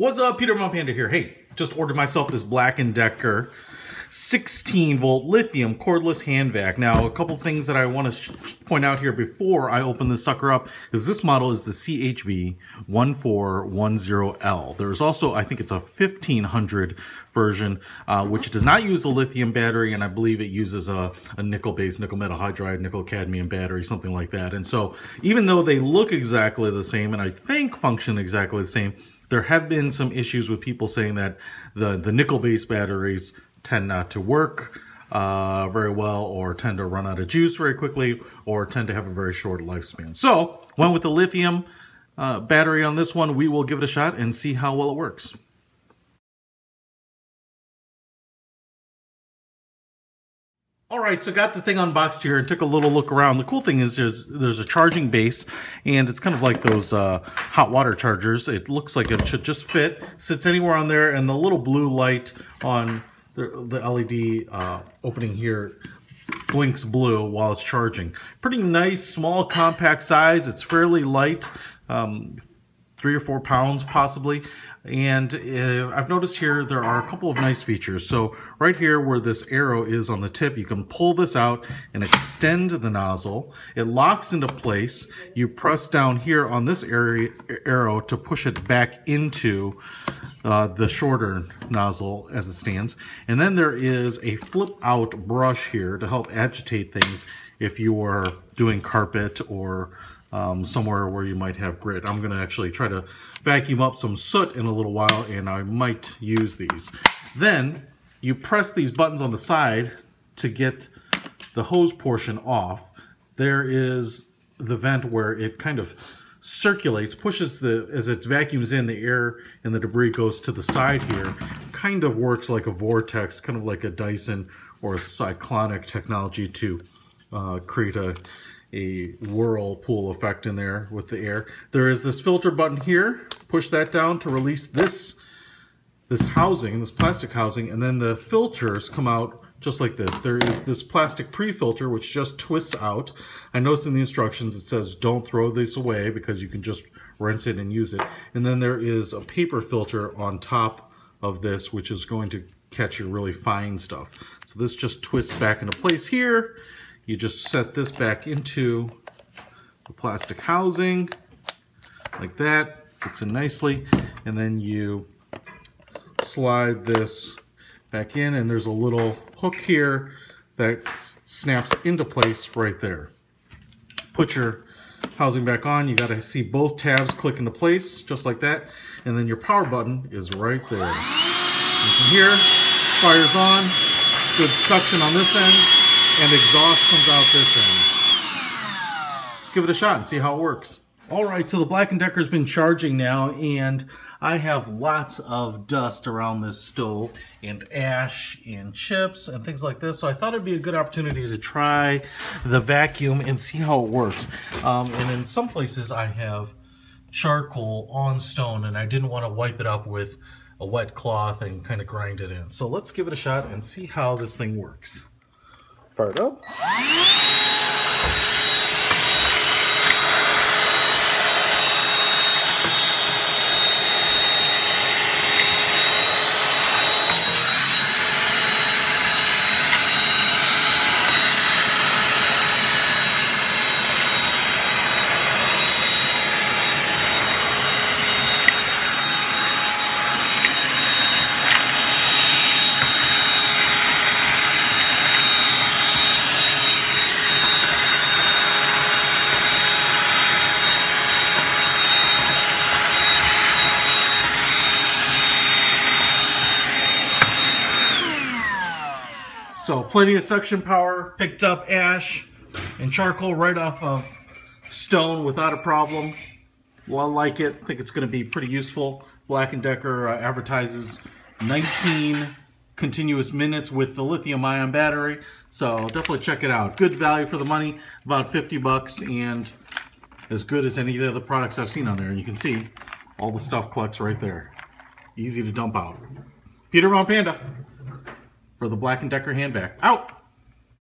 What's up, Peter Panda here. Hey, just ordered myself this Black & Decker 16 volt lithium cordless hand vac. Now, a couple things that I want to point out here before I open this sucker up is this model is the CHV 1410L. There's also, I think it's a 1500 version, uh, which does not use a lithium battery, and I believe it uses a, a nickel-based nickel metal hydride, nickel cadmium battery, something like that. And so, even though they look exactly the same, and I think function exactly the same, there have been some issues with people saying that the, the nickel-based batteries tend not to work uh, very well or tend to run out of juice very quickly or tend to have a very short lifespan. So went with the lithium uh, battery on this one. We will give it a shot and see how well it works. All right, so got the thing unboxed here and took a little look around. The cool thing is there's there's a charging base, and it's kind of like those uh, hot water chargers. It looks like it should just fit, sits anywhere on there, and the little blue light on the, the LED uh, opening here blinks blue while it's charging. Pretty nice, small, compact size. It's fairly light, um, three or four pounds possibly. And uh, I've noticed here there are a couple of nice features. So right here where this arrow is on the tip, you can pull this out and extend the nozzle. It locks into place. You press down here on this area, arrow to push it back into uh, the shorter nozzle as it stands. And then there is a flip out brush here to help agitate things if you are doing carpet or um, somewhere where you might have grit. I'm going to actually try to vacuum up some soot in a little while and I might use these. Then you press these buttons on the side to get the hose portion off. There is the vent where it kind of circulates, pushes the, as it vacuums in, the air and the debris goes to the side here. Kind of works like a vortex, kind of like a Dyson or a cyclonic technology to uh, create a a whirlpool effect in there with the air. There is this filter button here. Push that down to release this, this housing, this plastic housing, and then the filters come out just like this. There is this plastic pre-filter which just twists out. I noticed in the instructions it says don't throw this away because you can just rinse it and use it. And then there is a paper filter on top of this which is going to catch your really fine stuff. So this just twists back into place here you just set this back into the plastic housing like that, fits in nicely, and then you slide this back in and there's a little hook here that snaps into place right there. Put your housing back on, you gotta see both tabs click into place just like that, and then your power button is right there. You fire's on, good suction on this end, and exhaust comes out this end. Let's give it a shot and see how it works. All right, so the Black & Decker's been charging now, and I have lots of dust around this stove, and ash, and chips, and things like this, so I thought it'd be a good opportunity to try the vacuum and see how it works. Um, and in some places I have charcoal on stone, and I didn't want to wipe it up with a wet cloth and kind of grind it in. So let's give it a shot and see how this thing works fire it So plenty of suction power, picked up ash and charcoal right off of stone without a problem. Well, I like it. I think it's going to be pretty useful. Black & Decker uh, advertises 19 continuous minutes with the lithium ion battery. So definitely check it out. Good value for the money, about 50 bucks and as good as any of the other products I've seen on there. And you can see all the stuff collects right there. Easy to dump out. Peter Von Panda for the Black & Decker hand vac. Out!